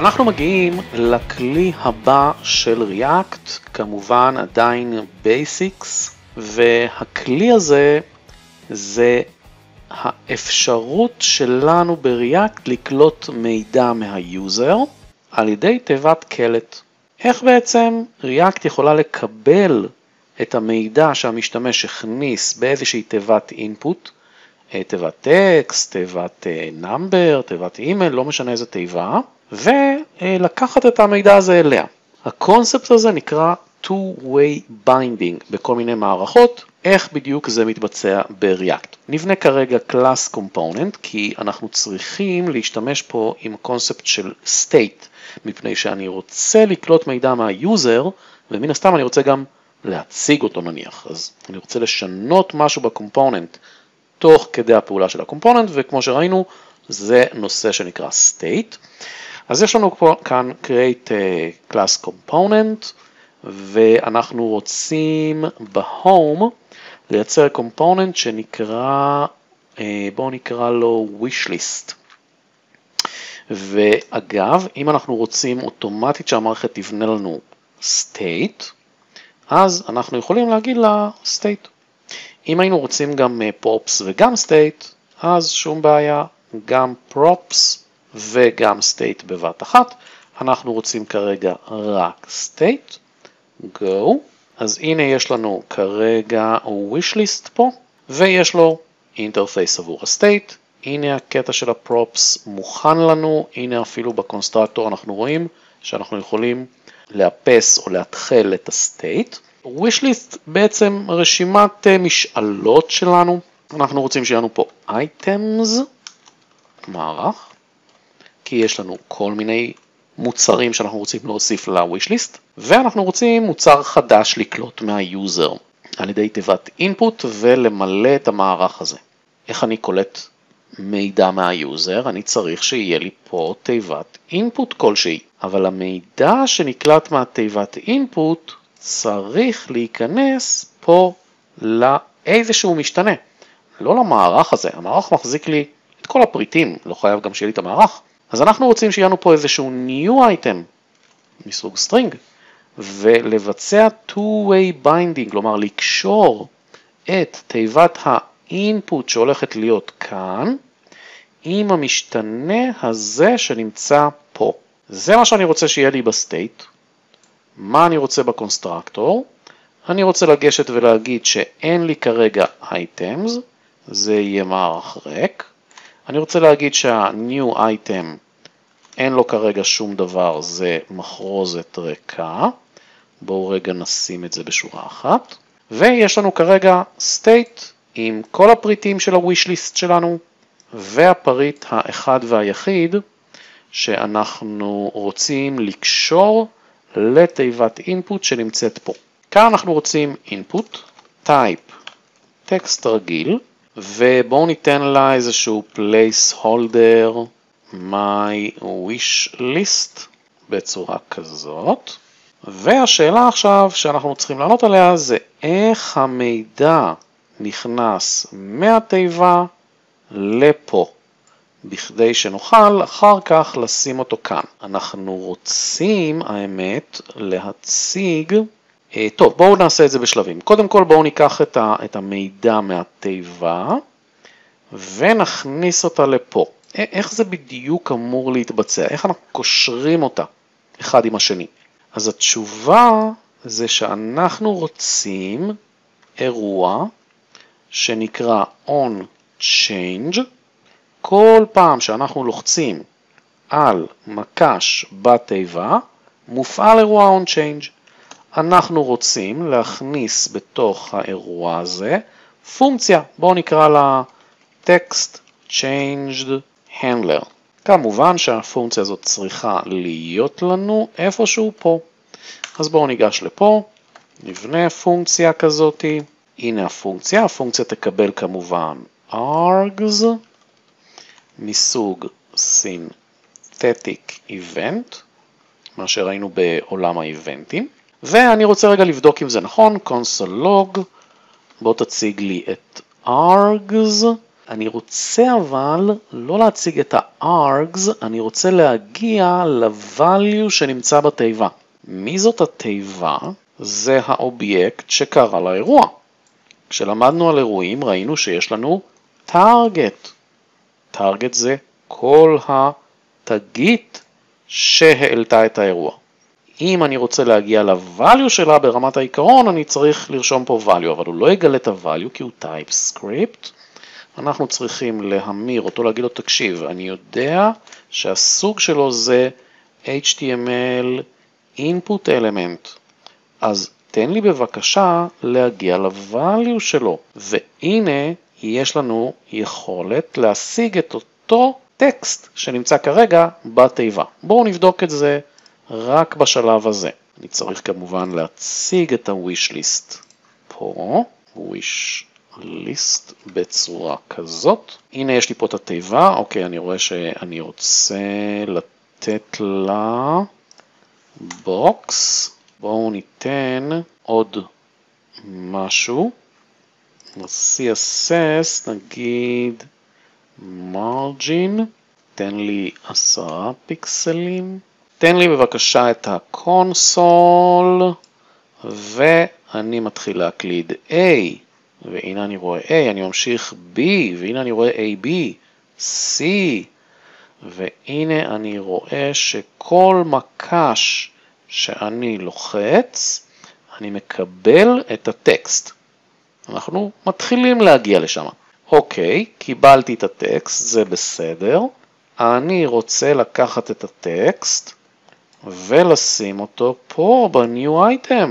אנחנו מגיעים לכלי הבא של React, כמובן עדיין Basics, והכלי הזה זה האפשרות שלנו ב-React לקלוט מידע מהיוזר על ידי תיבת קלט. איך בעצם React יכולה לקבל את המידע שהמשתמש הכניס באיזושהי תיבת אה, תיבת טקסט, תיבת אה, number, תיבת אימייל, לא משנה איזה תיבה, ולקחת את המידע הזה אליה. הקונספט הזה נקרא two-way binding בכל מיני מערכות, איך בדיוק זה מתבצע ב-React. נבנה כרגע class component כי אנחנו צריכים להשתמש פה עם הקונספט של state, מפני שאני רוצה לקלוט מידע מהיוזר, ומן הסתם אני רוצה גם להציג אותו נניח, אז אני רוצה לשנות משהו ב component תוך כדי הפעולה של ה component, וכמו שראינו זה נושא שנקרא state. אז יש לנו כאן create class component, ואנחנו רוצים ב-home לייצר component שנקרא, אה, בואו נקרא לו wish list. ואגב, אם אנחנו רוצים אוטומטית שהמערכת תבנה לנו state, אז אנחנו יכולים להגיד לה state. אם היינו רוצים גם אה, props וגם state, אז שום בעיה, גם props וגם state בבת אחת. אנחנו רוצים כרגע רק state, go. אז הנה יש לנו כרגע wishlist פה, ויש לו interface עבור ה-state. הנה הקטע של ה-props מוכן לנו, הנה אפילו ב constructor אנחנו רואים שאנחנו יכולים לאפס או להתחל את ה-state. Wishlist בעצם רשימת אה, משאלות שלנו, אנחנו רוצים שיהיה לנו פה items, מערך, כי יש לנו כל מיני מוצרים שאנחנו רוצים להוסיף ל-wishlist, ואנחנו רוצים מוצר חדש לקלוט מהיוזר על ידי תיבת input ולמלא את המערך הזה. איך אני קולט מידע מהיוזר? אני צריך שיהיה לי פה תיבת input כלשהי, אבל המידע שנקלט מהתיבת input צריך להיכנס פה לאיזשהו משתנה, לא למערך הזה, המערך מחזיק לי את כל הפריטים, לא חייב גם שיהיה לי את המערך. אז אנחנו רוצים שיהיה לנו פה איזשהו new item מסוג string, ולבצע two-way binding, כלומר לקשור את תיבת ה-input שהולכת להיות כאן, עם המשתנה הזה שנמצא פה. זה מה שאני רוצה שיהיה לי ב state. מה אני רוצה בקונסטרקטור? אני רוצה לגשת ולהגיד שאין לי כרגע items, זה יהיה מערך ריק. אני רוצה להגיד שה-new item אין לו כרגע שום דבר, זה מחרוזת ריקה. בואו רגע נשים את זה בשורה אחת. ויש לנו כרגע state עם כל הפריטים של ה-wish list שלנו, והפריט האחד והיחיד שאנחנו רוצים לקשור לתיבת input שנמצאת פה. כאן אנחנו רוצים input, type, טקסט רגיל, ובואו ניתן לה איזשהו placeholder my wish list בצורה כזאת. והשאלה עכשיו שאנחנו צריכים לענות עליה זה איך המידע נכנס מהתיבה לפה, בכדי שנוכל אחר כך לשים אותו כאן. אנחנו רוצים, האמת, להציג, אה, טוב בואו נעשה את זה בשלבים. קודם כל בואו ניקח את, ה, את המידע מהתיבה ונכניס אותה לפה. איך זה בדיוק אמור להתבצע? איך אנחנו קושרים אותה אחד עם השני? אז התשובה זה שאנחנו רוצים אירוע שנקרא on change, כל פעם שאנחנו לוחצים על מקש בתיבה, מופעל אירוע on change. אנחנו רוצים להכניס בתוך האירוע הזה פונקציה, בואו נקרא לה text changed handler. כמובן שהפונקציה הזאת צריכה להיות לנו איפשהו פה. אז בואו ניגש לפה, נבנה פונקציה כזאתי. הנה הפונקציה, הפונקציה תקבל כמובן args מסוג synthetic event, מה שראינו בעולם האיבנטים. ואני רוצה רגע לבדוק אם זה נכון, log, בוא תציג לי את args, אני רוצה אבל לא להציג את ה-args, אני רוצה להגיע ל-value שנמצא בתיבה. מי זאת התיבה? זה האובייקט שקרה לאירוע. כשלמדנו על אירועים ראינו שיש לנו target. Target זה כל התגית שהעלתה את האירוע. אם אני רוצה להגיע ל-value שלה ברמת העיקרון, אני צריך לרשום פה value, אבל הוא לא יגלה את ה-value כי הוא TypeScript. אנחנו צריכים להמיר אותו, להגיד לו, תקשיב, אני יודע שהסוג שלו זה HTML input element, אז תן לי בבקשה להגיע ל-value שלו. והנה, יש לנו יכולת להשיג את אותו טקסט שנמצא כרגע בתיבה. בואו נבדוק את זה רק בשלב הזה. אני צריך כמובן להציג את ה-wish list פה, wish list בצורה כזאת. הנה יש לי פה את התיבה, אוקיי, אני רואה שאני רוצה לתת לה box. בואו ניתן עוד משהו. ל-CSS נגיד margin, תן לי עשרה פיקסלים. תן לי בבקשה את ה console, ואני מתחיל להקליד A, והנה אני רואה A, אני ממשיך B, והנה אני רואה AB, C, והנה אני רואה שכל מקש שאני לוחץ, אני מקבל את הטקסט. אנחנו מתחילים להגיע לשם. אוקיי, קיבלתי את הטקסט, זה בסדר. אני רוצה לקחת את הטקסט ולשים אותו פה ב-new item,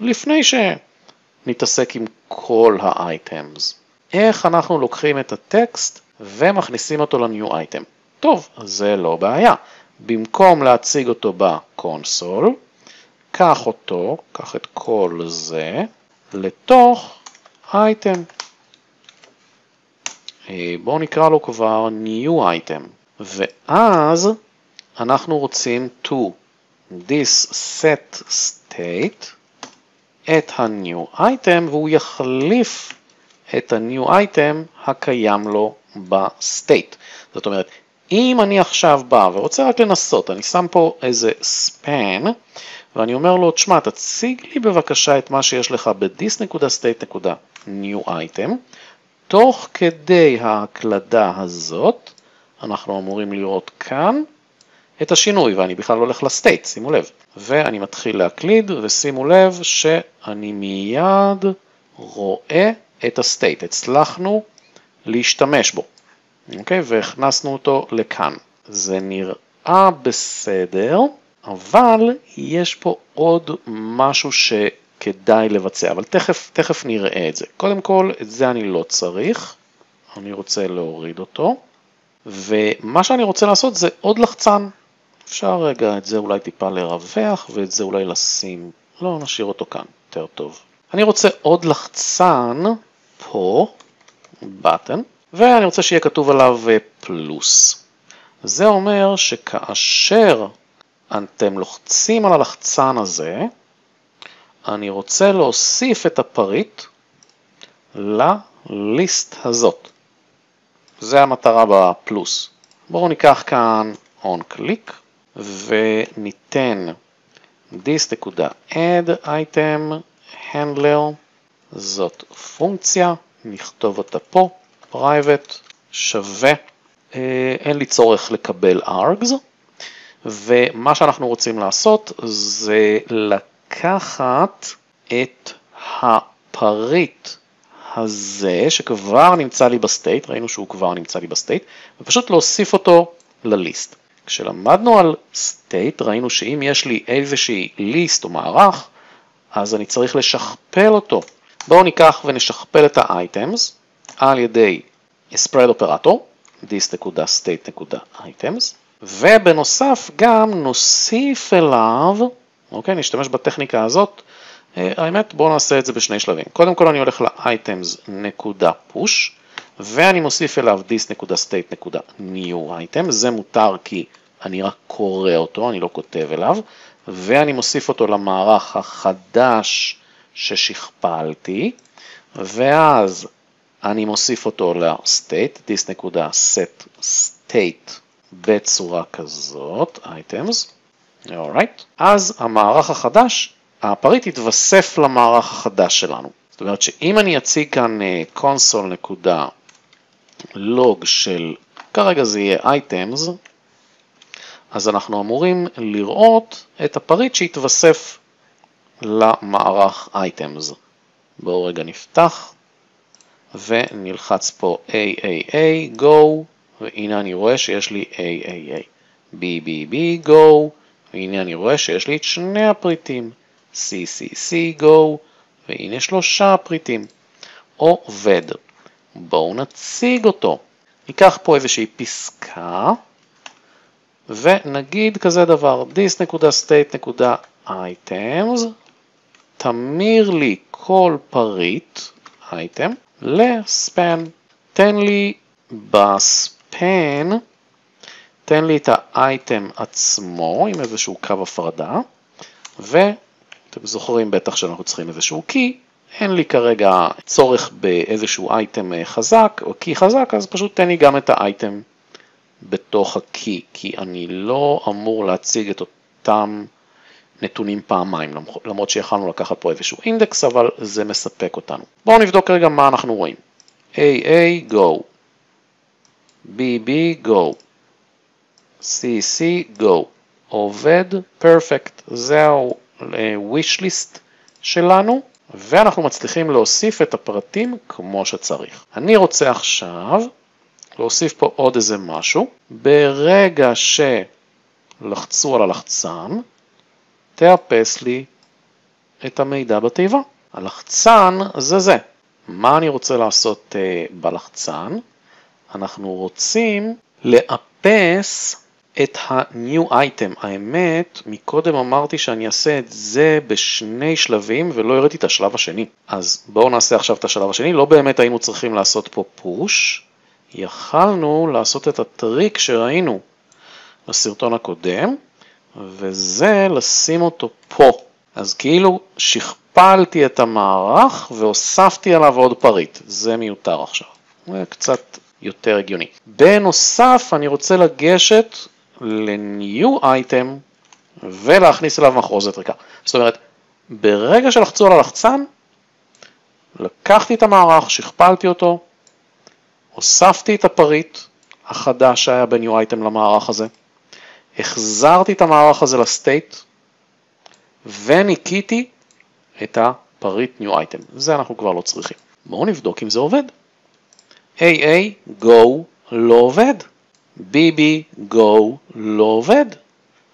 לפני שנתעסק עם כל ה-items. איך אנחנו לוקחים את הטקסט ומכניסים אותו ל-new item? טוב, זה לא בעיה. במקום להציג אותו בקונסול, קח אותו, קח את כל זה, לתוך אייטם. אה, בואו נקרא לו כבר new item, ואז אנחנו רוצים to this set state את ה-new item והוא יחליף את ה-new item הקיים לו ב-state. זאת אומרת, אם אני עכשיו בא ורוצה רק לנסות, אני שם פה איזה span ואני אומר לו, תשמע, תציג לי בבקשה את מה שיש לך ב-dis.state.new item, תוך כדי ההקלדה הזאת, אנחנו אמורים לראות כאן את השינוי, ואני בכלל הולך לסטייט, שימו לב. ואני מתחיל להקליד, ושימו לב שאני מיד רואה את הסטייט, הצלחנו להשתמש בו, אוקיי? והכנסנו אותו לכאן. זה נראה בסדר, אבל יש פה עוד משהו שכדאי לבצע, אבל תכף, תכף נראה את זה. קודם כל, את זה אני לא צריך, אני רוצה להוריד אותו, ומה שאני רוצה לעשות זה עוד לחצן. אפשר רגע את זה אולי טיפה לרווח, ואת זה אולי לשים, לא, נשאיר אותו כאן, יותר טוב. אני רוצה עוד לחצן פה, button, ואני רוצה שיהיה כתוב עליו פלוס. זה אומר שכאשר אתם לוחצים על הלחצן הזה, אני רוצה להוסיף את הפריט לליסט הזאת. זה המטרה בפלוס. בואו ניקח כאן on click וניתן this.add item handler, זאת פונקציה, נכתוב אותה פה, private, שווה, אה, אין לי צורך לקבל args, ומה שאנחנו רוצים לעשות זה לקחת את הפריט הזה שכבר נמצא לי ב state, ראינו שהוא כבר נמצא לי ב state, ופשוט להוסיף אותו ל list. כשלמדנו על state ראינו שאם יש לי איזושהי list או מערך, אז אני צריך לשכפל אותו. בואו ניקח ונשכפל את ה items על ידי spread operator, this.state.items, ובנוסף גם נוסיף אליו, אוקיי, נשתמש בטכניקה הזאת, אה, האמת בואו נעשה את זה בשני שלבים. קודם כל אני הולך ל-items.push ואני מוסיף אליו this.state.new item, זה מותר כי אני רק קורא אותו, אני לא כותב אליו, ואני מוסיף אותו למערך החדש ששכפלתי, ואז אני מוסיף אותו ל-state, this.set state בצורה כזאת, items, alright, אז המערך החדש, הפריט יתווסף למערך החדש שלנו. זאת אומרת שאם אני אציג כאן console.log של, כרגע זה יהיה items, אז אנחנו אמורים לראות את הפריט שהתווסף למערך items. בואו רגע נפתח ונלחץ פה AAA, Go, והנה אני רואה שיש לי AAA. BBB, Go, והנה אני רואה שיש לי את שני הפריטים. CCC, Go, והנה שלושה פריטים. עובד. בואו נציג אותו. ניקח פה איזושהי פסקה, ונגיד כזה דבר, this.state.items, תמיר לי כל פריט, item, לספן. תן לי בספן, תן לי את האייטם עצמו עם איזשהו קו הפרדה, ואתם זוכרים בטח שאנחנו צריכים איזשהו קי, אין לי כרגע צורך באיזשהו אייטם חזק או קי חזק, אז פשוט תן לי גם את האייטם בתוך הקי, כי אני לא אמור להציג את אותם נתונים פעמיים, למרות שיכלנו לקחת פה איזשהו אינדקס, אבל זה מספק אותנו. בואו נבדוק רגע מה אנחנו רואים. AA, go. BB, go. CC, go. עובד, perfect. זהו wish list שלנו, ואנחנו מצליחים להוסיף את הפרטים כמו שצריך. אני רוצה עכשיו להוסיף פה עוד איזה משהו. ברגע שלחצו על הלחצן, תאפס לי את המידע בתיבה. הלחצן זה זה. מה אני רוצה לעשות uh, בלחצן? אנחנו רוצים לאפס את ה-new item. האמת, מקודם אמרתי שאני אעשה את זה בשני שלבים ולא הראיתי את השלב השני. אז בואו נעשה עכשיו את השלב השני. לא באמת היינו צריכים לעשות פה push. יכלנו לעשות את הטריק שראינו בסרטון הקודם, וזה לשים אותו פה. אז כאילו שכפלתי את המערך והוספתי עליו עוד פריט, זה מיותר עכשיו, זה קצת יותר הגיוני. בנוסף אני רוצה לגשת ל-new item ולהכניס אליו מחרוזת ריקה. זאת אומרת, ברגע שלחצו על הלחצן, לקחתי את המערך, שכפלתי אותו, הוספתי את הפריט החדש שהיה ב-new item למערך הזה, החזרתי את המערך הזה לסטייט וניקיתי את הפריט new item. זה אנחנו כבר לא צריכים. בואו נבדוק אם זה עובד. AA, go, לא עובד. BB, go, לא עובד.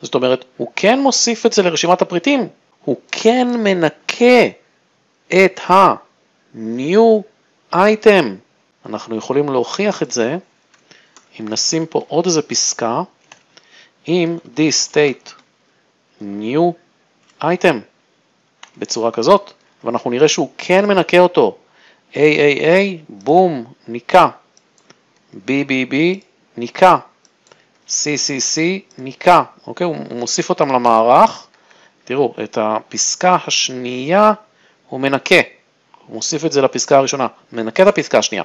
זאת אומרת, הוא כן מוסיף את זה לרשימת הפריטים. הוא כן מנקה את ה-new item. אנחנו יכולים להוכיח את זה אם נשים פה עוד איזה פסקה עם this state new item בצורה כזאת, ואנחנו נראה שהוא כן מנקה אותו. AAA, בום, ניקה. BBB, ניקה. CCC, ניקה. אוקיי? הוא מוסיף אותם למערך. תראו, את הפסקה השנייה הוא מנקה. הוא מוסיף את זה לפסקה הראשונה. מנקה את הפסקה השנייה.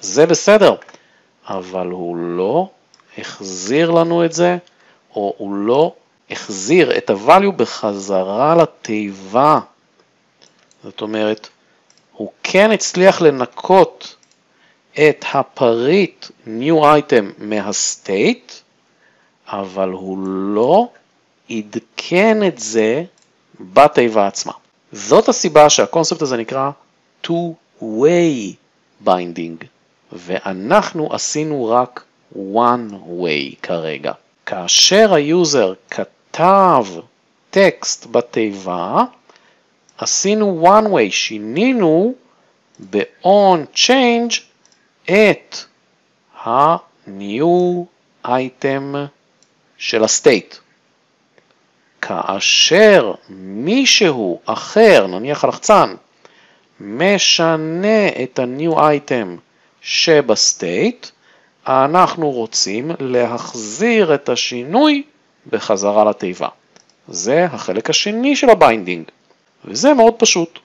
זה בסדר, אבל הוא לא החזיר לנו את זה או הוא לא החזיר את ה-value בחזרה לתיבה. זאת אומרת, הוא כן הצליח לנקות את הפריט new item מה-state, אבל הוא לא עדכן את זה בתיבה עצמה. זאת הסיבה שהקונספט הזה נקרא two-way binding, ואנחנו עשינו רק one way כרגע. כאשר היוזר כתב טקסט בתיבה, עשינו one way, שינינו ב-on change את ה-new item של ה-state. כאשר מישהו אחר, נניח הלחצן, משנה את ה-new item שב state, אנחנו רוצים להחזיר את השינוי בחזרה לתיבה. זה החלק השני של ה binding, וזה מאוד פשוט.